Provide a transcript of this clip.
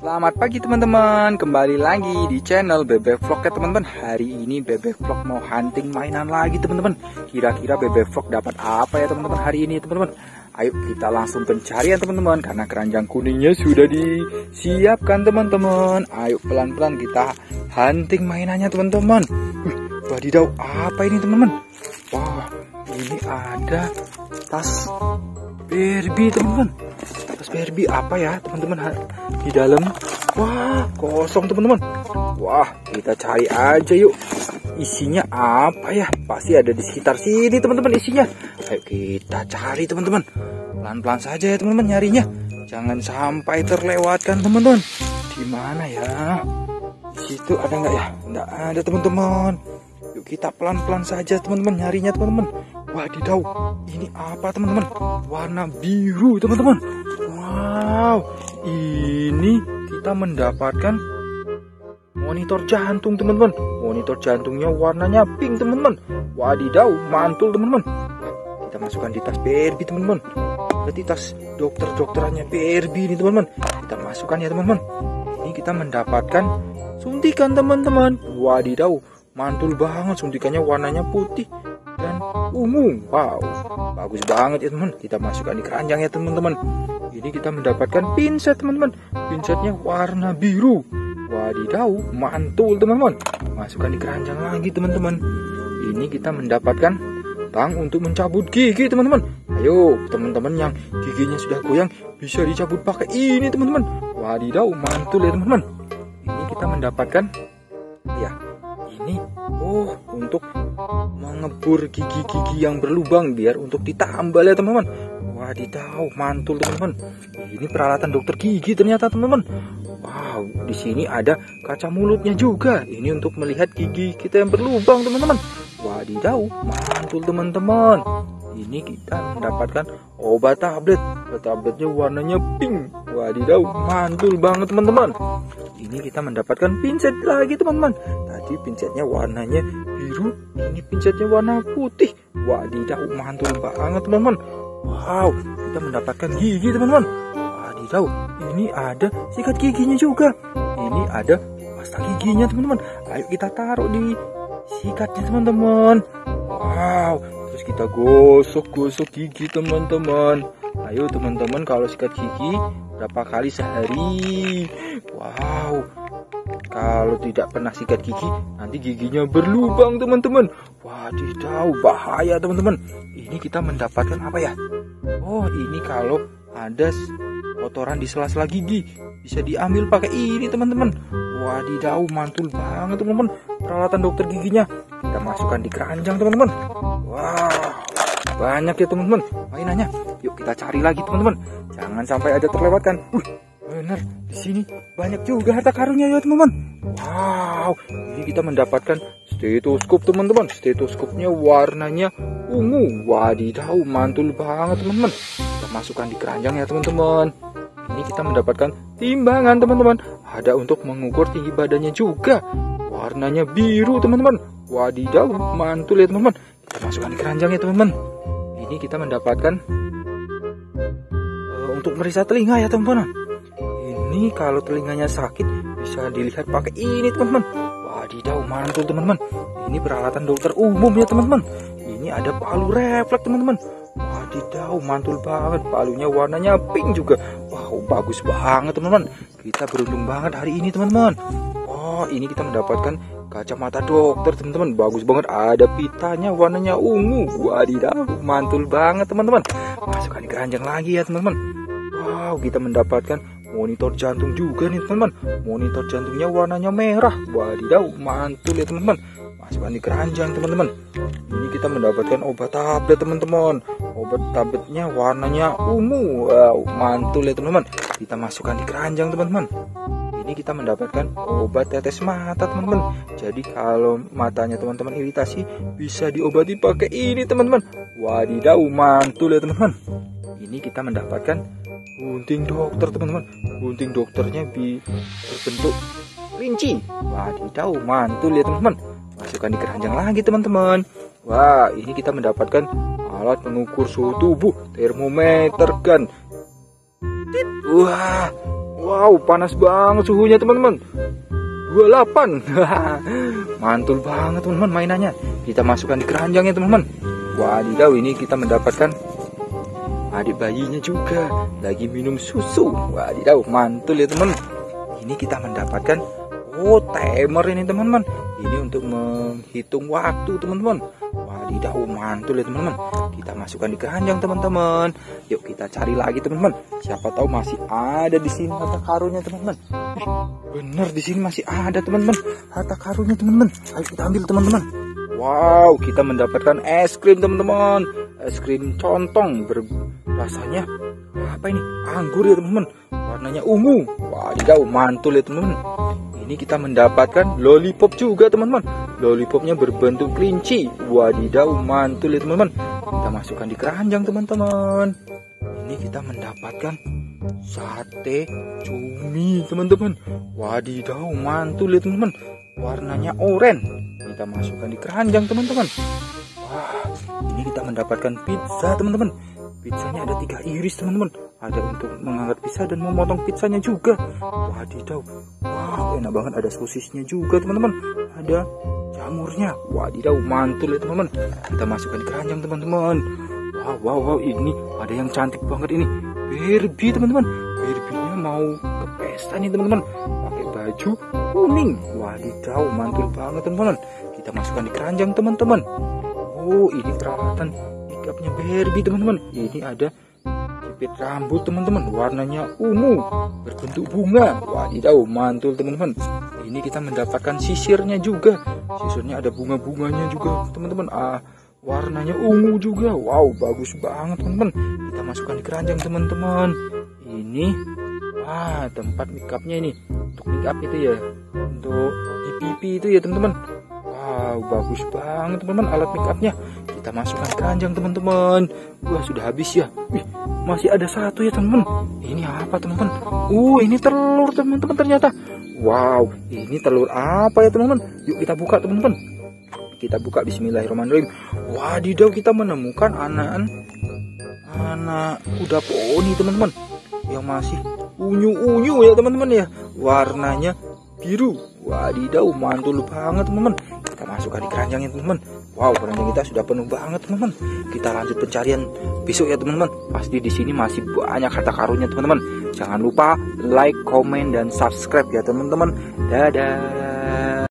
Selamat pagi teman-teman, kembali lagi di channel Bebek Vlog ya teman-teman. Hari ini Bebek Vlog mau hunting mainan lagi teman-teman. Kira-kira Bebek Vlog dapat apa ya teman-teman hari ini teman-teman? Ayo kita langsung pencarian teman-teman Karena keranjang kuningnya sudah disiapkan teman-teman. Ayo pelan-pelan kita hunting mainannya teman-teman. Wadidaw, apa ini teman-teman? Wah, ini ada tas Barbie teman-teman Barbie apa ya teman-teman? Di dalam. Wah kosong teman-teman. Wah kita cari aja yuk. Isinya apa ya? Pasti ada di sekitar sini teman-teman isinya. Ayo kita cari teman-teman. Pelan-pelan saja ya teman-teman nyarinya. Jangan sampai terlewatkan teman-teman. Di mana ya? Situ ada nggak ya? Nggak ada teman-teman. Yuk kita pelan-pelan saja teman-teman nyarinya teman-teman. Wadidaw, ini apa teman-teman? Warna biru teman-teman. Wow, ini kita mendapatkan monitor jantung teman-teman. Monitor jantungnya warnanya pink teman-teman. Wadidaw, mantul teman-teman. Kita masukkan di tas BRB teman-teman. Berarti tas dokter-dokterannya BRB ini teman-teman. Kita masukkan ya teman-teman. Ini kita mendapatkan suntikan teman-teman. Wadidaw, mantul banget suntikannya warnanya putih dan ungu. Wow, bagus banget ya teman. Kita masukkan di keranjang ya teman-teman. Ini kita mendapatkan pinset teman-teman. Pinsetnya warna biru. Wadidaw, mantul teman-teman. Masukkan di keranjang lagi teman-teman. Ini kita mendapatkan tang untuk mencabut gigi teman-teman. Ayo teman-teman yang giginya sudah goyang bisa dicabut pakai ini teman-teman. Wadidaw, mantul ya teman-teman. Ini kita mendapatkan ya ini oh untuk mengebur gigi-gigi yang berlubang biar untuk ditambal ya teman-teman wadidaw mantul teman-teman. Ini peralatan dokter gigi ternyata teman-teman. Wow di sini ada kaca mulutnya juga. Ini untuk melihat gigi kita yang berlubang teman-teman. Wadidaw mantul teman-teman. Ini kita mendapatkan obat tablet. Obat tabletnya warnanya pink. Wadidaw mantul banget teman-teman. Ini kita mendapatkan pinset lagi teman-teman. Tadi pinsetnya warnanya biru ini pinsetnya warna putih. Wadidaw mantul banget teman-teman wow kita mendapatkan gigi teman-teman. Wadidaw ini ada sikat giginya juga. Ini ada pasta giginya teman-teman. Ayo kita taruh di sikatnya teman-teman. Wow terus kita gosok-gosok gigi teman-teman. Ayo teman-teman kalau sikat gigi berapa kali sehari? Wow kalau tidak pernah sikat gigi nanti giginya berlubang teman-teman. Wadidaw bahaya teman-teman ini kita mendapatkan apa ya? Oh ini kalau ada kotoran di sela-sela gigi. Bisa diambil pakai ini teman-teman. Wadidaw mantul banget teman-teman. Peralatan dokter giginya. Kita masukkan di keranjang teman-teman. Wow banyak ya teman-teman. Mainannya. Yuk kita cari lagi teman-teman. Jangan sampai ada terlewatkan. Uh, bener. Di sini banyak juga harta karunnya ya teman-teman. Wow ini kita mendapatkan stetoskop teman-teman. Stetoskopnya warnanya ungu. Wadidaw mantul banget teman-teman. Kita masukkan di keranjang ya teman-teman. Ini kita mendapatkan timbangan teman-teman. Ada untuk mengukur tinggi badannya juga. Warnanya biru teman-teman. Wadidaw mantul ya teman-teman. Kita masukkan di keranjang ya teman-teman. Ini kita mendapatkan uh, untuk merisa telinga ya teman-teman. Ini kalau telinganya sakit bisa dilihat pakai ini teman-teman mantul teman-teman? Ini peralatan dokter umum ya teman-teman. Ini ada palu refleks teman-teman. Wadidaw mantul banget. Palunya warnanya pink juga. Wow bagus banget teman-teman. Kita beruntung banget hari ini teman-teman. Oh ini kita mendapatkan kacamata dokter teman-teman. Bagus banget. Ada pitanya warnanya ungu. Wadidaw mantul banget teman-teman. Masukkan keranjang lagi ya teman-teman. Wow kita mendapatkan monitor jantung juga nih teman-teman. Monitor jantungnya warnanya merah. Wadidaw mantul ya teman-teman. Masukkan di keranjang teman-teman. Ini kita mendapatkan obat tablet teman-teman. Obat tabletnya warnanya ungu. Wow mantul ya teman-teman. Kita masukkan di keranjang teman-teman. Ini kita mendapatkan obat tetes mata teman-teman. Jadi kalau matanya teman-teman iritasi bisa diobati pakai ini teman-teman. Wadidaw mantul ya teman-teman. Ini kita mendapatkan gunting dokter teman-teman. Gunting dokternya bi berbentuk kelinci wadidaw mantul ya teman-teman. Masukkan di keranjang lagi teman-teman. Wah ini kita mendapatkan alat pengukur suhu tubuh termometer kan wah Wah Wow, panas banget suhunya teman-teman. 28 Mantul banget teman-teman mainannya. Kita masukkan di keranjang ya teman-teman. Wadidaw, ini kita mendapatkan adik bayinya juga lagi minum susu. Wadidaw, mantul ya teman. Ini kita mendapatkan oh timer ini teman-teman. Ini untuk menghitung waktu teman-teman. Wadidaw, mantul ya teman-teman. Kita masukkan di keranjang teman-teman. Yuk kita cari lagi teman-teman. Siapa tahu masih ada di sini harta karunnya teman-teman. Bener di sini masih ada teman-teman harta karunnya teman-teman. Ayo kita ambil teman-teman. Wow, kita mendapatkan es krim teman-teman. Es krim contong ber rasanya apa ini? Anggur ya teman-teman. Warnanya ungu. Wadidaw, mantul ya teman-teman. Ini kita mendapatkan lollipop juga teman-teman. Lollipopnya berbentuk kelinci. Wadidaw, mantul ya teman-teman. Kita masukkan di keranjang teman-teman. Ini kita mendapatkan sate cumi teman-teman. Wadidaw, mantul ya teman-teman. Warnanya oranye. Kita masukkan di keranjang teman-teman. Wah, ini kita mendapatkan pizza teman-teman. Pizzanya ada tiga iris teman-teman. Ada untuk mengangkat pizza dan memotong pizzanya juga. Wadidaw. Wow, enak banget. Ada sosisnya juga teman-teman. Ada jamurnya. Wadidaw, mantul ya teman-teman. Kita masukkan di keranjang teman-teman. Wow, wow, wow. Ini ada yang cantik banget ini. Barbie teman-teman. Barbie-nya mau ke pesta nih teman-teman. Pakai baju kuning. Wadidaw, mantul banget teman-teman. Kita masukkan di keranjang teman-teman. Oh, ini peralatan makeupnya Barbie teman-teman. Ini ada jepit rambut teman-teman. Warnanya ungu berbentuk bunga. Wadidaw mantul teman-teman. Ini kita mendapatkan sisirnya juga. Sisirnya ada bunga-bunganya juga teman-teman. Ah warnanya ungu juga. Wow bagus banget teman-teman. Kita masukkan di keranjang teman-teman. Ini wah tempat makeupnya ini. Untuk makeup itu ya. Untuk pipi itu ya teman-teman. Wow bagus banget teman-teman alat makeupnya kita masukkan keranjang teman-teman. Wah sudah habis ya? Wih, masih ada satu ya teman-teman. Ini apa teman-teman? Uh ini telur teman-teman ternyata. Wow ini telur apa ya teman-teman? Yuk kita buka teman-teman. Kita buka bismillahirrahmanirrahim. Wadidaw kita menemukan anak anak kuda poni teman-teman. Yang masih unyu-unyu ya teman-teman ya. Warnanya biru wadidaw mantul banget teman-teman. Kita masukkan di keranjangnya teman-teman. Wow keranjang kita sudah penuh banget teman-teman. Kita lanjut pencarian besok ya teman-teman. Pasti di sini masih banyak harta karunnya teman-teman. Jangan lupa like comment dan subscribe ya teman-teman. Dadah